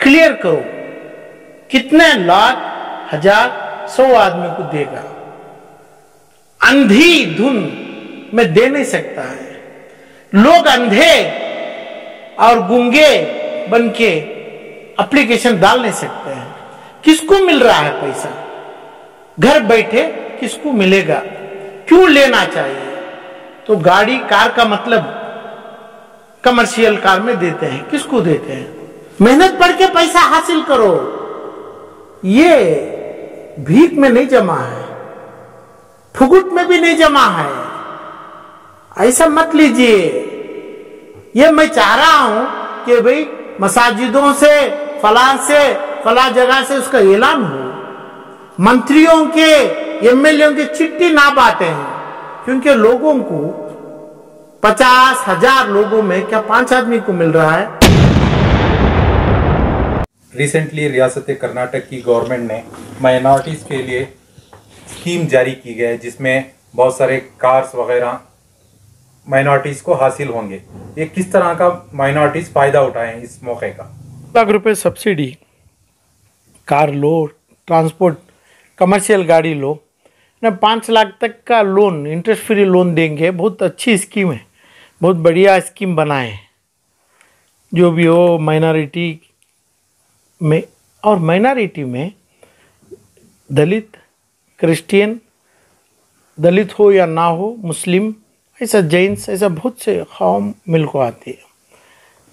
Clear करो, कितने लाख, हज़ार, सौ आदमी को देगा। अंधी धुन में दे नहीं सकता है। लोग अंधे और गुंगे बन के एप्लीकेशन डाल नहीं सकते। किसको मिल रहा है पैसा? घर बैठे किसको मिलेगा? क्यों लेना चाहिए? तो गाड़ी, कार का मतलब कमर्शियल कार में देते हैं। किसको देते हैं? मेहनत पढ़ के पैसा हासिल करो। ये भीख में नहीं जमा है। फुगुट में भी नहीं जमा है। ऐसा मत लीजिए। ये मैं चाह रहा हूँ कि भाई मसाजिदों से, फला से फला जगह से उसका ऐलान हो। मंत्रियों के एमएलए की चिट्ठी ना बांटे हैं क्योंकि लोगों को पचास हज़ार लोगों में क्या पाँच आदमी को मिल रहा है? रिसेंटली रियासत कर्नाटक की गवर्नमेंट ने माइनॉरिटीज़ के लिए स्कीम जारी की गई है जिसमें बहुत सारे कार्स वगैरह माइनॉरिटीज़ को हासिल होंगे। ये किस तरह का माइनॉरिटीज़ फ़ायदा उठाए इस मौके का? लाख रुपए सब्सिडी कार लो ट्रांसपोर्ट कमर्शियल गाड़ी लो। ना पाँच लाख तक का लोन इंटरेस्ट फ्री लोन देंगे। बहुत अच्छी स्कीम है। बहुत बढ़िया स्कीम बनाए हैं। जो भी हो माइनॉरिटी में और माइनॉरिटी में दलित क्रिश्चियन दलित हो या ना हो मुस्लिम ऐसा जैन्स ऐसा बहुत से कौम मिल को आती है।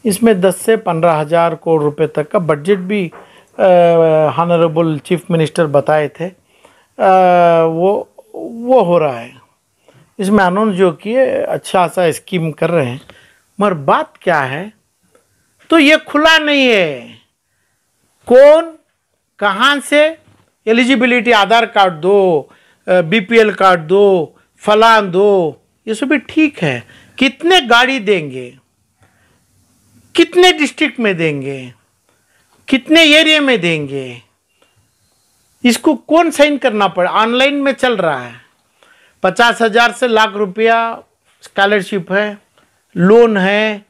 इसमें 10 से पंद्रह हज़ार करोड़ रुपए तक का बजट भी हानरेबल चीफ मिनिस्टर बताए थे। आ, वो वो हो रहा है। इसमें अनाउंस जो किए अच्छा सा स्कीम कर रहे हैं। मगर बात क्या है? तो ये खुला नहीं है। कौन कहाँ से? एलिजिबिलिटी आधार कार्ड दो बीपीएल कार्ड दो फलान दो ये सब भी ठीक है। कितने गाड़ी देंगे? कितने डिस्ट्रिक्ट में देंगे? कितने एरिया में देंगे? इसको कौन साइन करना पड़े? ऑनलाइन में चल रहा है। पचास हज़ार से लाख रुपया स्कॉलरशिप है, लोन है,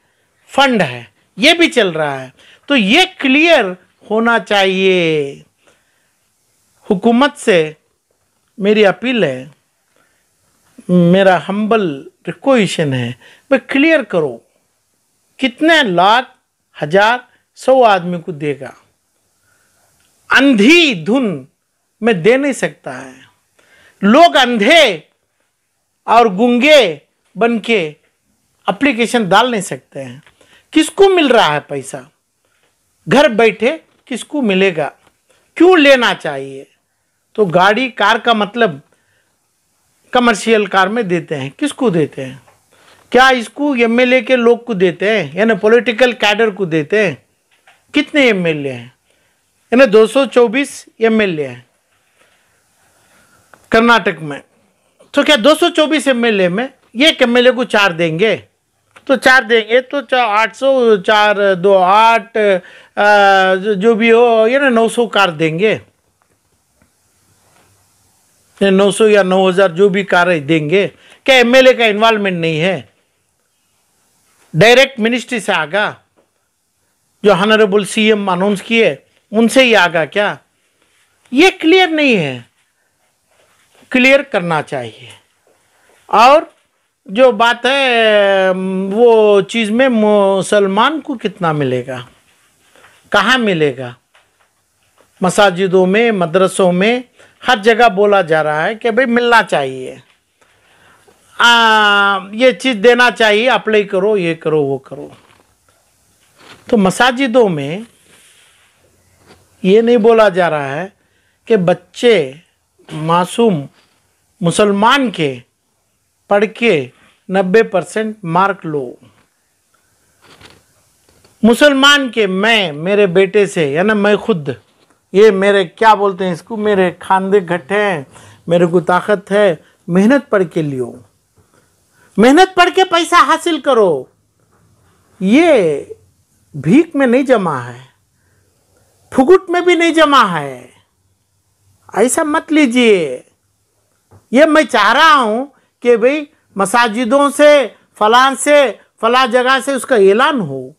फंड है, ये भी चल रहा है। तो ये क्लियर होना चाहिए। हुकूमत से मेरी अपील है, मेरा हम्बल रिक्वेशन है भाई क्लियर करो। कितने लाख, हज़ार सौ आदमी को देगा। अंधी धुन में दे नहीं सकता है। लोग अंधे और गुंगे बन के एप्लीकेशन डाल नहीं सकते हैं। किसको मिल रहा है पैसा? घर बैठे किसको मिलेगा? क्यों लेना चाहिए? तो गाड़ी, कार का मतलब कमर्शियल कार में देते हैं। किसको देते हैं? क्या इसको एमएलए के लोग को देते हैं? यानी पॉलिटिकल कैडर को देते हैं? कितने एमएलए हैं? यानी 224 एमएलए हैं कर्नाटक में। तो क्या 224 एमएलए में एक एमएलए को चार देंगे? तो चार देंगे तो चार, आठ सौ, चार, दो, आठ जो भी हो ये ना नौ सौ कार देंगे। नौ सौ या नौ हज़ार जो भी कार देंगे। क्या एमएलए का इन्वॉल्वमेंट नहीं है? डायरेक्ट मिनिस्ट्री से आगा। जो हनरेबल सीएम अनाउंस किए उनसे ही आगा क्या? ये क्लियर नहीं है। क्लियर करना चाहिए। और जो बात है वो चीज़ में मुसलमान को कितना मिलेगा? कहाँ मिलेगा? मसाजिदों में मदरसों में हर जगह बोला जा रहा है कि भाई मिलना चाहिए। आ, ये चीज़ देना चाहिए अप्लाई करो ये करो वो करो। तो मसाजिदों में ये नहीं बोला जा रहा है कि बच्चे मासूम मुसलमान के पढ़ के नब्बे परसेंट मार्क लो। मुसलमान के मैं, मेरे बेटे से या ना मैं खुद, ये मेरे, क्या बोलते हैं इसको, मेरे खानदे घटे हैं, मेरे को ताकत है, मेहनत पढ़ के लियो। मेहनत पढ़ के पैसा हासिल करो। ये भीख में नहीं जमा है, फुगुट में भी नहीं जमा है। ऐसा मत लीजिए। ये मैं चाह रहा हूँ कि भाई मसाजिदों से फलां से, फला जगह से उसका ऐलान हो।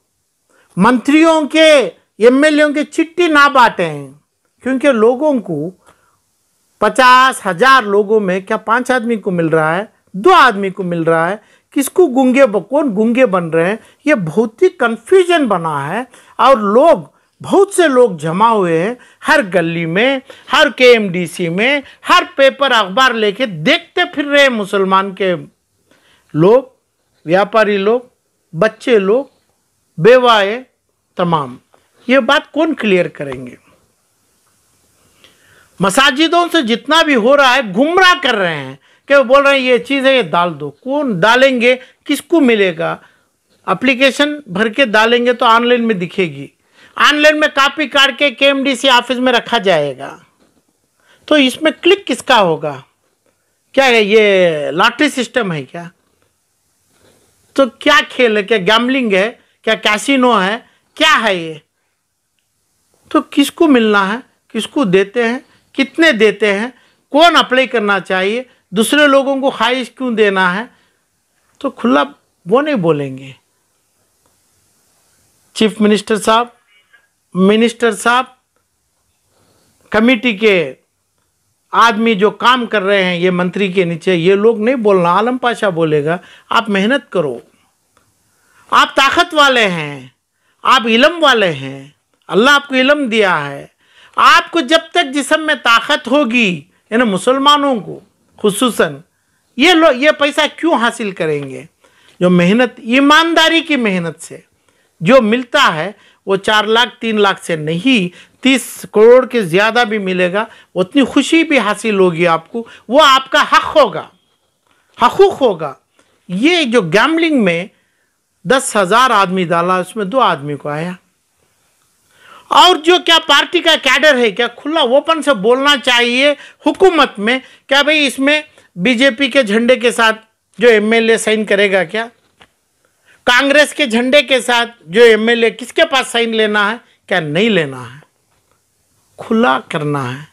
मंत्रियों के एमएलए के चिट्ठी ना बांटें, क्योंकि लोगों को पचास हज़ार लोगों में क्या पाँच आदमी को मिल रहा है, दो आदमी को मिल रहा है किसको गुंगे कौन गुंगे बन रहे हैं? ये बहुत ही कन्फ्यूज़न बना है और लोग, बहुत से लोग जमा हुए हैं हर गली में, हर के में, हर पेपर अखबार लेके देखते फिर रहे मुसलमान के लोग, व्यापारी लोग, बच्चे लोग, बेवाए तमाम। ये बात कौन क्लियर करेंगे? मसाजिदों से जितना भी हो रहा है, गुमराह कर रहे हैं। कि वो बोल रहे हैं, ये चीज़ है, ये डाल दो। कौन डालेंगे? किसको मिलेगा? एप्लीकेशन भर के डालेंगे तो ऑनलाइन में दिखेगी। ऑनलाइन में कॉपी काट के के ऑफ़िस में रखा जाएगा। तो इसमें क्लिक किसका होगा? क्या है, ये लॉटरी सिस्टम है क्या? तो क्या खेल है, क्या गैमलिंग है, क्या कैसीनो है, क्या है ये? तो किसको मिलना है, किसको देते हैं, कितने देते हैं, कौन अप्लाई करना चाहिए दूसरे लोगों को ख्वाहिश क्यों देना है? तो खुला वो नहीं बोलेंगे। चीफ मिनिस्टर साहब मिनिस्टर साहब, कमेटी के आदमी जो काम कर रहे हैं, ये मंत्री के नीचे, ये लोग नहीं बोलना, आलम पाशा बोलेगा, आप मेहनत करो। आप ताकत वाले हैं, आप इलम वाले हैं, अल्लाह आपको इलम दिया है। आपको जब तक जिसम में ताकत होगी, यानी मुसलमानों को खसूस ये लोग ये पैसा क्यों हासिल करेंगे? जो मेहनत, ईमानदारी की मेहनत से जो मिलता है, वो चार लाख, तीन लाख से नहीं, तीस करोड़ के ज़्यादा भी मिलेगा, उतनी खुशी भी हासिल होगी आपको, वो आपका हक होगा। हकूक होगा। ये जो गैमलिंग में दस हज़ार आदमी डाला, उसमें दो आदमी को आया। और जो क्या पार्टी का कैडर है, क्या खुला ओपन से बोलना चाहिए हुकूमत में, क्या भाई इसमें बीजेपी के झंडे के साथ जो एमएलए साइन करेगा क्या? कांग्रेस के झंडे के साथ जो एमएलए किसके पास साइन लेना है, क्या नहीं लेना है? खुला करना है,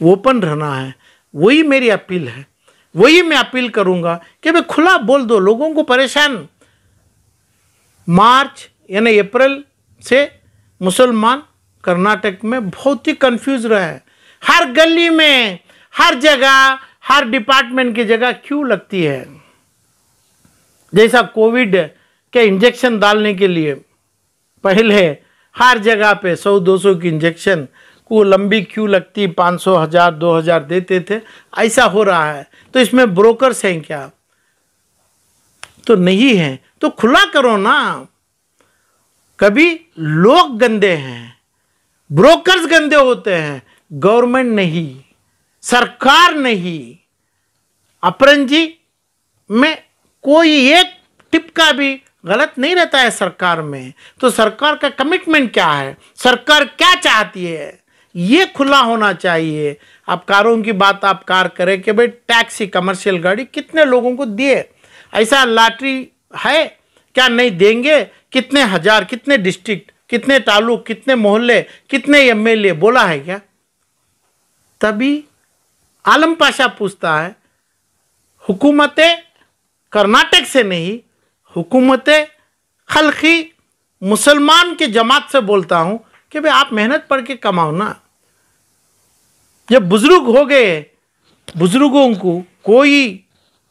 ओपन रहना है, वही मेरी अपील है। वही मैं अपील करूँगा कि भाई खुला बोल दो, लोगों को परेशान। मार्च यानी अप्रैल से मुसलमान कर्नाटक में बहुत ही कंफ्यूज रहे हर गली में, हर जगह, हर डिपार्टमेंट की जगह क्यों लगती है? जैसा कोविड के इंजेक्शन डालने के लिए, पहले हर जगह पे सौ दो सौ की इंजेक्शन को लंबी क्यों लगती? पाँच सौ, हज़ार, दो हज़ार देते थे, ऐसा हो रहा है। तो इसमें ब्रोकर्स हैं क्या? तो नहीं है। तो खुला करो ना। कभी लोग गंदे हैं ब्रोकर्स गंदे होते हैं गवर्नमेंट नहीं, सरकार नहीं। अपरंजी में कोई एक टिप का भी गलत नहीं रहता है सरकार में। तो सरकार का कमिटमेंट क्या है? सरकार क्या चाहती है? ये खुला होना चाहिए। आप कारों की बात आप कार करें कि भाई टैक्सी कमर्शियल गाड़ी कितने लोगों को दिए? ऐसा लॉटरी है? क्या नहीं देंगे? कितने हज़ार, कितने डिस्ट्रिक्ट कितने तालुक, कितने मोहल्ले, कितने एमएलए बोला है क्या? तभी आलम पाशा पूछता है, हुकूमतें कर्नाटक से नहीं, हुकूमतें खलखी मुसलमान की जमात से बोलता हूँ कि भाई आप मेहनत पढ़ के कमाओ ना। जब बुज़ुर्ग हो गए, बुज़ुर्गों को कोई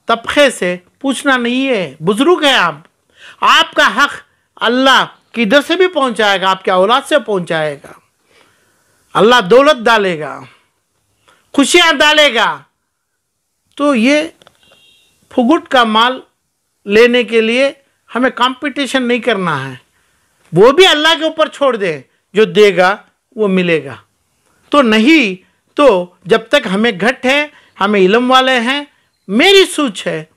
तबके से पूछना नहीं है, बुज़ुर्ग है आप? आपका हक अल्लाह किधर से भी पहुंचाएगा, आपके औलाद से पहुंचाएगा। अल्लाह दौलत डालेगा, खुशियाँ डालेगा। तो ये फुगुट का माल लेने के लिए हमें कंपटीशन नहीं करना है। वो भी अल्लाह के ऊपर छोड़ दे, जो देगा, वो मिलेगा। तो नहीं तो जब तक हमें घट है, हमें इलम वाले हैं, मेरी सोच है,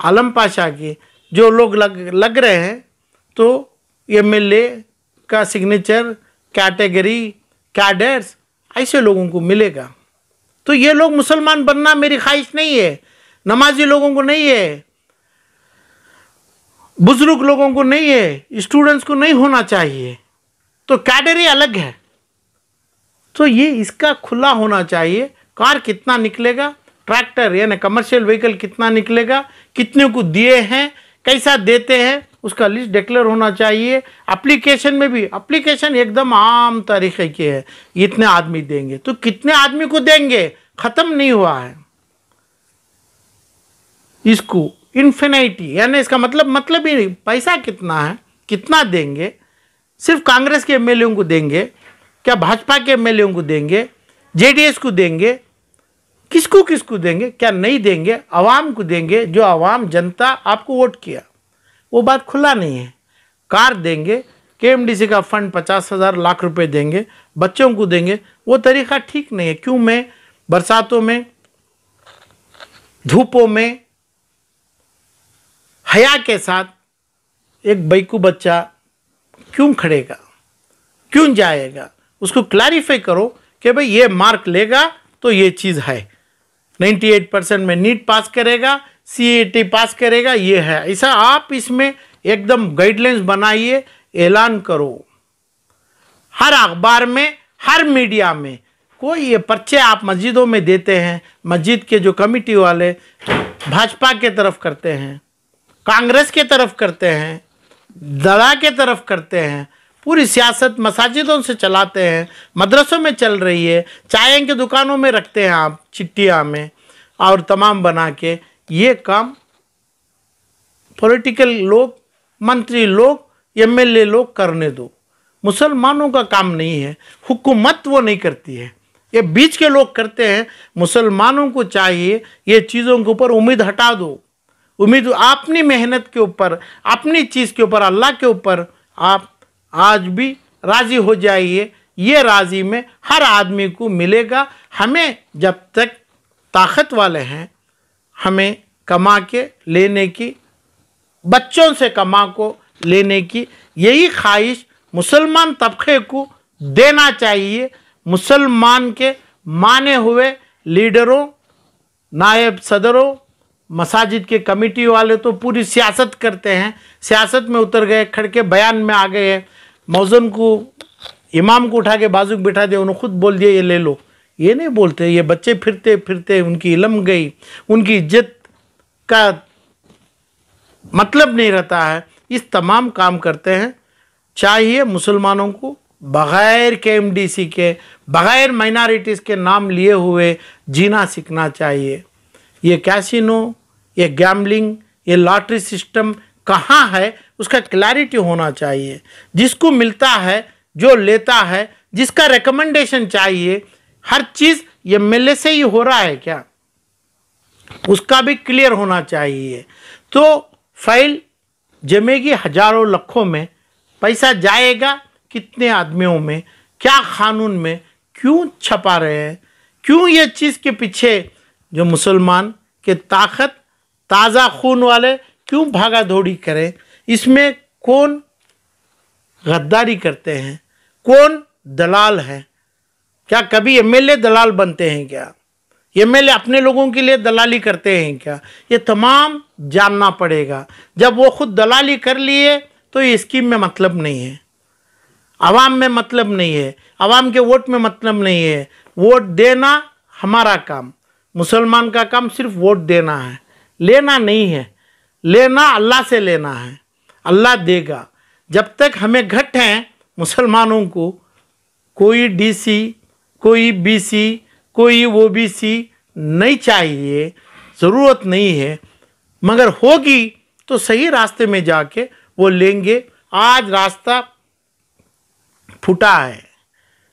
आलम पाशा की जो लोग लग लग रहे हैं तो एमएलए का सिग्नेचर कैटेगरी कैडर्स ऐसे लोगों को मिलेगा। तो ये लोग मुसलमान बनना मेरी ख्वाहिश नहीं है, नमाजी लोगों को नहीं है, बुज़ुर्ग लोगों को नहीं है स्टूडेंट्स को नहीं होना चाहिए। तो कैडरी अलग है। तो ये इसका खुला होना चाहिए, कार कितना निकलेगा ट्रैक्टर यानी कमर्शियल व्हीकल कितना निकलेगा, कितने को दिए हैं कैसा देते हैं, उसका लिस्ट डिक्लेयर होना चाहिए। एप्लीकेशन में भी एप्लीकेशन एकदम आम तरीके के है। इतने आदमी देंगे। तो कितने आदमी को देंगे? ख़त्म नहीं हुआ है। इसको इन्फिनिटी यानी इसका मतलब मतलब ही नहीं, पैसा कितना है, कितना देंगे? सिर्फ़ कांग्रेस के एमएलए को देंगे? क्या भाजपा के एमएलए को देंगे? जेडीएस को देंगे? किसको किसको देंगे, क्या नहीं देंगे, आवाम को देंगे, जो आवाम जनता आपको वोट किया। वो बात खुला नहीं है। कार देंगे के का फंड पचास हज़ार लाख रुपए देंगे, बच्चों को देंगे, वो तरीका ठीक नहीं है। क्यों मैं? बरसातों में, धूपों में, हया के साथ एक बैकू बच्चा क्यों खड़ेगा? क्यों जाएगा? उसको क्लैरिफाई करो कि भाई ये मार्क लेगा तो ये चीज़ है। 98 परसेंट में नीट पास करेगा सीएटी पास करेगा, ये है। ऐसा आप इसमें एकदम गाइडलाइंस बनाइए, ऐलान करो। हर अखबार में, हर मीडिया में कोई ये पर्चे आप मस्जिदों में देते हैं, मस्जिद के जो कमिटी वाले भाजपा के तरफ़ करते हैं, कांग्रेस के तरफ़ करते हैं दड़ा के तरफ़ करते हैं पूरी सियासत मसाजिदों से चलाते हैं, मदरसों में चल रही है, चाय की दुकानों में रखते हैं आप चिट्टिया में और तमाम बना के। ये काम पॉलिटिकल लोग, मंत्री लोग एमएलए लोग करने दो। मुसलमानों का काम नहीं है, हुकूमत वो नहीं करती है। ये बीच के लोग करते हैं, मुसलमानों को चाहिए, ये चीज़ों के ऊपर उम्मीद हटा दो। उम्मीद अपनी मेहनत के ऊपर अपनी चीज़ के ऊपर, अल्लाह के ऊपर आप आज भी राज़ी हो जाइए। ये राज़ी में हर आदमी को मिलेगा। हमें जब तक ताकत वाले हैं, हमें कमा के लेने की, बच्चों से कमा को लेने की, यही ख्वाहिश मुसलमान तबके को देना चाहिए। मुसलमान के माने हुए लीडरों, नायब सदरों, मसाजिद के कमेटी वाले तो पूरी सियासत करते हैं। सियासत में उतर गए, खड़के बयान में आ गए मौजन को, इमाम को उठा के बाजू बिठा दिया, उन्होंने खुद बोल दिया, ये ले लो। ये नहीं बोलते, ये बच्चे फिरते फिरते उनकी इलम गई, उनकी इज़्ज़त का मतलब नहीं रहता है। इस तमाम काम करते हैं। चाहिए मुसलमानों को बग़ैर के एम डी सी के, बग़ैर माइनॉरिटीज़ के नाम लिए हुए जीना सीखना चाहिए। ये कैसिनो ये गैमलिंग ये लॉटरी सिस्टम कहाँ है? उसका क्लैरिटी होना चाहिए। जिसको मिलता है, जो लेता है, जिसका रिकमेंडेशन चाहिए, हर चीज़ ये मिलने से ही हो रहा है क्या? उसका भी क्लियर होना चाहिए। तो फ़ाइल जमेगी हज़ारों लखों में, पैसा जाएगा कितने आदमियों में, क्या कानून में, क्यों छपा रहे हैं, क्यों ये चीज़ के पीछे जो मुसलमान के ताकत, ताज़ा खून वाले क्यों भागा दौड़ी करें? इसमें कौन गद्दारी करते हैं? कौन दलाल है? क्या कभी एमएलए दलाल बनते हैं क्या? एमएलए अपने लोगों के लिए दलाली करते हैं क्या? ये तमाम जानना पड़ेगा। जब वो खुद दलाली कर लिए तो ये स्कीम में मतलब नहीं है। आवाम में मतलब नहीं है। आवाम के वोट में मतलब नहीं है। वोट देना हमारा काम। मुसलमान का काम सिर्फ़ वोट देना है। लेना नहीं है। लेना अल्लाह से लेना है। अल्लाह देगा। जब तक हमें घट हैं मुसलमानों को, कोई डीसी कोई बीसी कोई वो सी नहीं चाहिए, ज़रूरत नहीं है। मगर होगी तो सही रास्ते में जाके वो लेंगे। आज रास्ता फूटा है,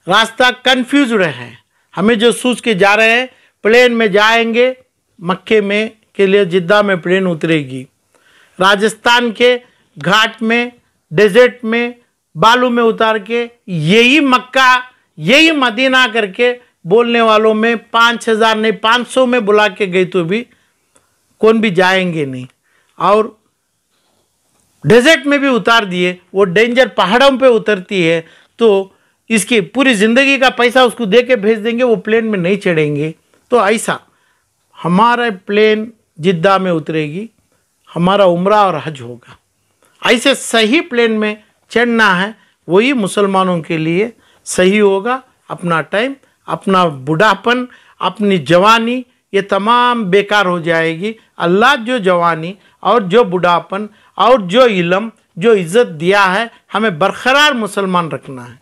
रास्ता कन्फ्यूज़ है। हमें जो सोच के जा रहे हैं, प्लेन में जाएँगे, मक्के में के लिए जिद्दा में प्लेन उतरेगी। राजस्थान के घाट में डेजर्ट में, बालू में उतार के, यही मक्का, यही मदीना करके बोलने वालों में पाँच हज़ार, नहीं, पाँच सौ में बुला के गई तो भी कौन भी जाएँगे नहीं। और डेजर्ट में भी उतार दिए, वो डेंजर पहाड़ों पे उतरती है तो इसकी पूरी ज़िंदगी का पैसा उसको दे के भेज देंगे, वो प्लेन में नहीं चढ़ेंगे। तो ऐसा, हमारा प्लेन जिद्दा में उतरेगी, हमारा उम्र और हज होगा। ऐसे सही प्लेन में चढ़ना है, वही मुसलमानों के लिए सही होगा। अपना टाइम, अपना बुढ़ापन, अपनी जवानी, ये तमाम बेकार हो जाएगी। अल्लाह जो जवानी और जो बुढ़ापन और जो इलम, जो इज़्ज़त दिया है, हमें बरकरार मुसलमान रखना है।